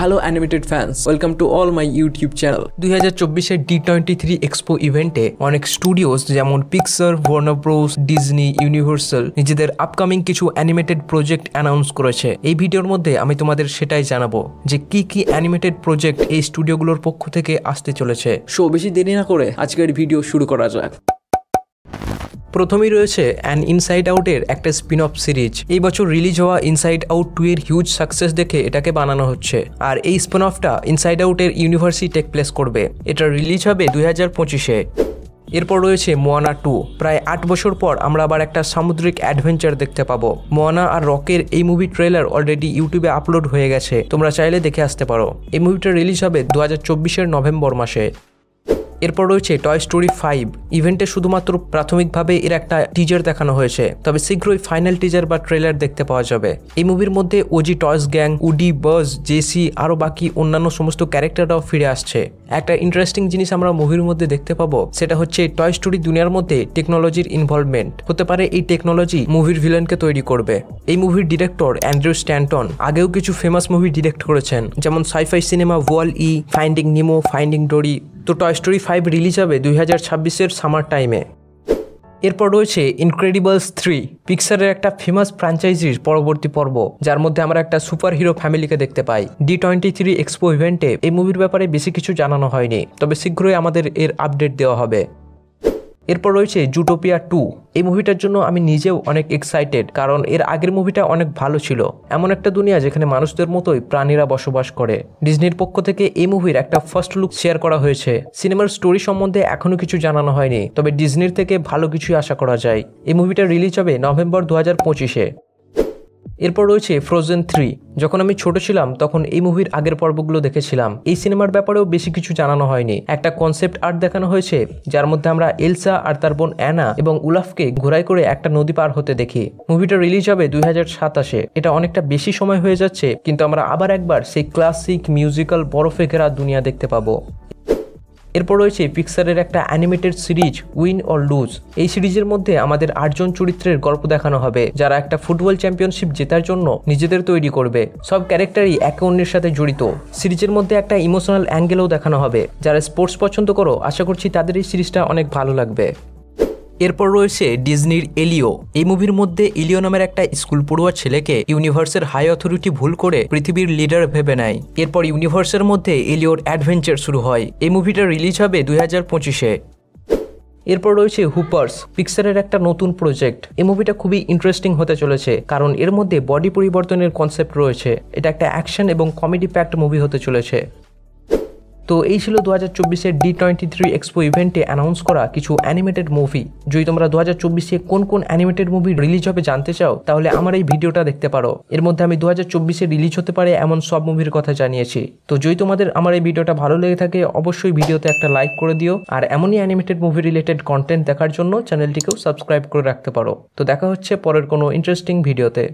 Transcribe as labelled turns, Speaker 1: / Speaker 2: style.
Speaker 1: Hello animated fans welcome to all my YouTube channel
Speaker 2: দুই হাজার চব্বিশের ডি টোয়েন্টি থ্রি এক্সপো ইভেন্টে অনেক স্টুডিওস যেমন Pixar Warner Bros Disney Universal নিজেদের আপকামিং কিছু অ্যানিমেটেড প্রজেক্ট অ্যানাউন্স করেছে। এই ভিডিওর মধ্যে আমি তোমাদের সেটাই জানাব যে কি কি অ্যানিমেটেড প্রজেক্ট এই স্টুডিওগুলোর পক্ষ থেকে আসতে চলেছে।
Speaker 1: সো বেশি দেরি না করে আজকের ভিডিও শুরু করা যাক।
Speaker 2: প্রথমেই রয়েছে অ্যান ইনসাইড আউটের একটা স্পিন অফ সিরিজ এই বছর রিলিজ হওয়া ইনসাইড আউট টু এর হিউজ সাকসেস দেখে এটাকে বানানো হচ্ছে। আর এই স্পিন অফটা ইনসাইড আউটের ইউনিভার্সিটি টেক প্লেস করবে। এটা রিলিজ হবে দুই হাজার পঁচিশে। এরপর রয়েছে মোয়ানা টু প্রায় আট বছর পর আমরা আবার একটা সামুদ্রিক অ্যাডভেঞ্চার দেখতে পাবো। মোয়ানা আর রকের এই মুভি ট্রেলার অলরেডি ইউটিউবে আপলোড হয়ে গেছে। তোমরা চাইলে দেখে আসতে পারো। এই মুভিটা রিলিজ হবে দু হাজার চব্বিশের নভেম্বর মাসে। এরপর রয়েছে টয় স্টোরি ফাইভ ইভেন্টে শুধুমাত্র প্রাথমিকভাবে এর একটা টিজার দেখানো হয়েছে, তবে শীঘ্রই ফাইনাল টিজার বা ট্রেলার দেখতে পাওয়া যাবে। এই মুভির মধ্যে OG toys gang Woody Buzz Jessie আরও বাকি অন্যান্য সমস্ত ক্যারেক্টাররাও ফিরে আসছে। একটা ইন্টারেস্টিং জিনিস আমরা মুভির মধ্যে দেখতে পাবো, সেটা হচ্ছে টয় স্টোরি দুনিয়ার মধ্যে টেকনোলজির ইনভলভমেন্ট হতে পারে এই টেকনোলজি মুভির ভিলেনকে তৈরি করবে। এই মুভির ডিরেক্টর অ্যান্ড্রু স্ট্যান্টন আগেও কিছু ফেমাস মুভি ডিরেক্ট করেছেন, যেমন sci fi cinema Wall E finding Nemo finding Dory তো টয় স্টোরি ফাইভ রিলিজ হবে দুই হাজার ছাব্বিশের সামার টাইমে এরপর রয়েছে ইনক্রেডিবলস থ্রি পিক্সারের একটা ফেমাস ফ্র্যাঞ্চাইজির পরবর্তী পর্ব, যার মধ্যে আমরা একটা সুপার হিরো ফ্যামিলিকে দেখতে পাই। ডি টোয়েন্টি থ্রি এক্সপো ইভেন্টে এই মুভির ব্যাপারে বেশি কিছু জানানো হয়নি, তবে শীঘ্রই আমাদের এর আপডেট দেওয়া হবে। এরপর রয়েছে জুটোপিয়া টু এই মুভিটার জন্য আমি নিজেও অনেক এক্সাইটেড কারণ এর আগের মুভিটা অনেক ভালো ছিল। এমন একটা দুনিয়া যেখানে মানুষদের মতোই প্রাণীরা বসবাস করে। ডিজনির পক্ষ থেকে এই মুভির একটা ফার্স্ট লুক শেয়ার করা হয়েছে। সিনেমার স্টোরি সম্বন্ধে এখনও কিছু জানানো হয়নি, তবে ডিজনির থেকে ভালো কিছুই আশা করা যায়। এই মুভিটা রিলিজ হবে নভেম্বর দু হাজার পঁচিশে। এরপর রয়েছে ফ্রোজেন থ্রি যখন আমি ছোট ছিলাম, তখন এই মুভির আগের পর্বগুলো দেখেছিলাম। এই সিনেমার ব্যাপারেও বেশি কিছু জানানো হয়নি। একটা কনসেপ্ট আর্ট দেখানো হয়েছে, যার মধ্যে আমরা এলসা আর তার বোন অ্যানা এবং উলাফকে ঘোরাই করে একটা নদী পার হতে দেখি। মুভিটা রিলিজ হবে দুই সাতাশে। এটা অনেকটা বেশি সময় হয়ে যাচ্ছে, কিন্তু আমরা আবার একবার সেই ক্লাসিক মিউজিক্যাল বরফে ঘেরা দুনিয়া দেখতে পাবো। এরপর রয়েছে পিক্সারের একটা animated series win or lose এই সিরিজের মধ্যে আমাদের আটজন চরিত্রের গল্প দেখানো হবে, যারা একটা ফুটবল চ্যাম্পিয়নশিপ জেতার জন্য নিজেদের তৈরি করবে। সব ক্যারেক্টারই একে অন্যের সাথে জড়িত। সিরিজের মধ্যে একটা ইমোশনাল অ্যাঙ্গেলও দেখানো হবে। যারা স্পোর্টস পছন্দ করো, আশা করছি তাদের এই সিরিজটা অনেক ভালো লাগবে। এরপর রয়েছে ডিজনির এলিও। এই মুভির মধ্যে ইলিও নামের একটা স্কুল পড়ুয়া ছেলেকে ইউনিভার্সের হাই অথরিটি ভুল করে পৃথিবীর লিডার ভেবে নেয়। এরপর ইউনিভার্সের মধ্যে এলিওর অ্যাডভেঞ্চার শুরু হয়। এই মুভিটা রিলিজ হবে দুই হাজার পঁচিশে। এরপর রয়েছে হুপার্স পিক্সারের একটা নতুন প্রজেক্ট। এই মুভিটা খুবই ইন্টারেস্টিং হতে চলেছে, কারণ এর মধ্যে বডি পরিবর্তনের কনসেপ্ট রয়েছে। এটা একটা অ্যাকশন এবং কমেডি প্যাক্ট মুভি হতে চলেছে। তো এই ছিল দু হাজার চব্বিশের ডি টোয়েন্টি থ্রি এক্সপো ইভেন্টে অ্যানাউন্স করা কিছু অ্যানিমেটেড মুভি যদি তোমরা দু হাজার চব্বিশে কোন কোন অ্যানিমেটেড মুভি রিলিজ হবে জানতে চাও, তাহলে আমার এই ভিডিওটা দেখতে পারো। এর মধ্যে আমি দু হাজার চব্বিশে রিলিজ হতে পারে এমন সব মুভির কথা জানিয়েছি। তো যদি তোমাদের আমার এই ভিডিওটা ভালো লেগে থাকে, অবশ্যই ভিডিওতে একটা লাইক করে দিও। আর এমনই অ্যানিমেটেড মুভি রিলেটেড কন্টেন্ট দেখার জন্য চ্যানেলটিকেও সাবস্ক্রাইব করে রাখতে পারো। তো দেখা হচ্ছে পরের কোনো ইন্টারেস্টিং ভিডিওতে